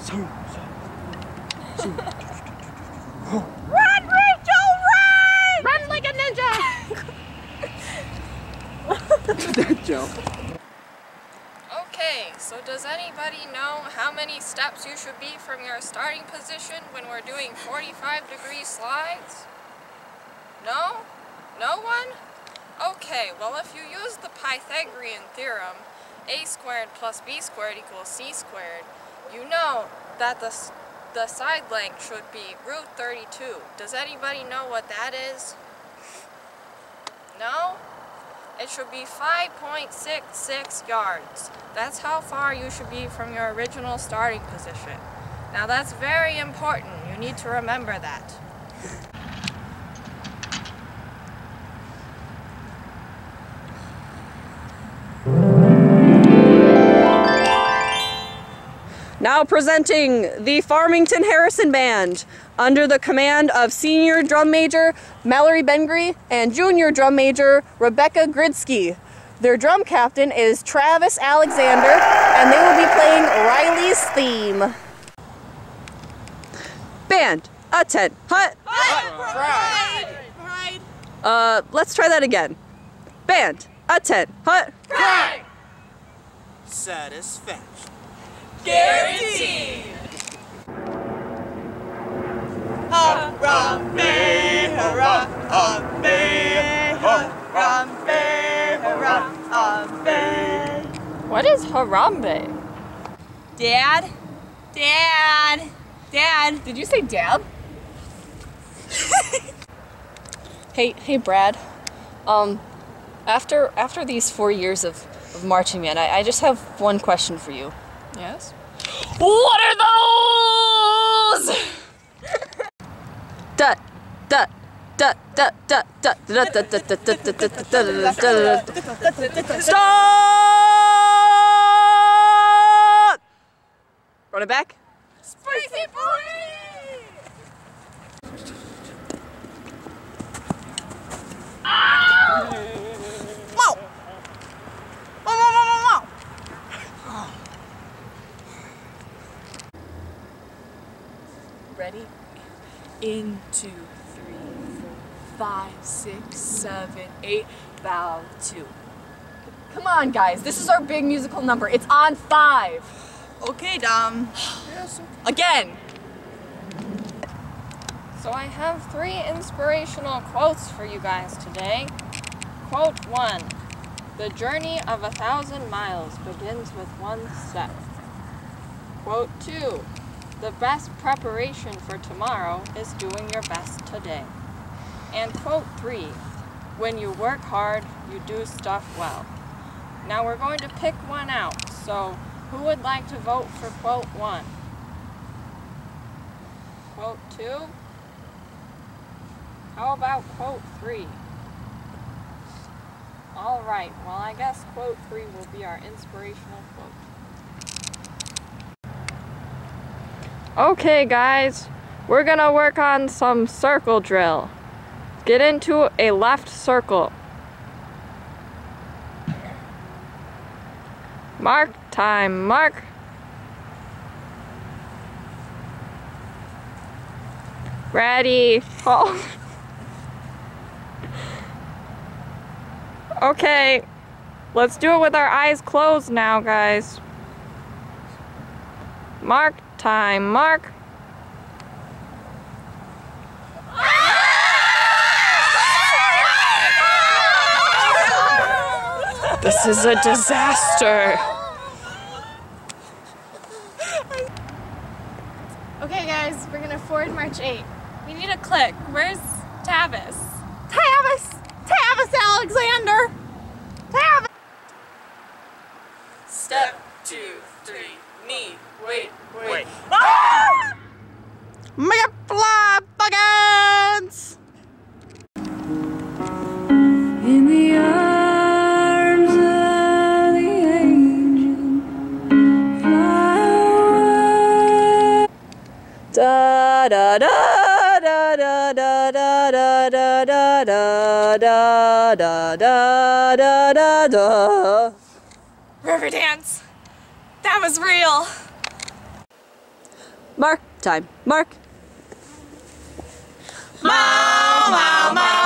Run, Rachel, run! Run like a ninja! Joe. Okay, so does anybody know how many steps you should be from your starting position when we're doing 45 degree slides? No? No one? Okay, well if you use the Pythagorean theorem, a squared plus b squared equals c squared, you know that the, the side length should be root 32. Does anybody know what that is? No? It should be 5.66 yards. That's how far you should be from your original starting position. Now that's very important. You need to remember that. Now presenting the Farmington Harrison Band under the command of senior drum major Mallory Bengry and junior drum major Rebecca Gridsky. Their drum captain is Travis Alexander and they will be playing Riley's theme. Band, attend, hut. Uh, let's try that again. Band, attend, hut. Satisfaction. What is Harambe? Dad? Dad? Dad? Did you say dad? Hey, hey, Brad. Um, after after these four years of, of marching man, I, I just have one question for you. Yes? What are those? Dut, dut. Stop! Run it back. Spicy boy! In two, three, four, five, six, seven, eight, bow two. Come on, guys. This is our big musical number. It's on five. Okay, Dom. Yes. Again. So I have three inspirational quotes for you guys today. Quote one The journey of a thousand miles begins with one step. Quote two The best preparation for tomorrow is doing your best today. And quote three When you work hard, you do stuff well. Now we're going to pick one out. So who would like to vote for quote one? Quote two? How about quote three? All right, well, I guess quote three will be our inspirational quote. Okay, guys, we're gonna work on some circle drill. Get into a left circle. Mark time, mark. Ready. Oh. Okay. Let's do it with our eyes closed now, guys. Mark time, mark. This is a disaster. Okay, guys, we're gonna forward march eight. We need a click. Where's Tavis? Tavis! Tavis Alexander! Tavis! Step two, three, knee, wait, wait. Ah! Make fly buggins! In the arms of the angel, fly away. Da da da da da da da da da da da da da da da da. Riverdance. That was real. Mark, time. Mark. Mow, mow, mow, mow.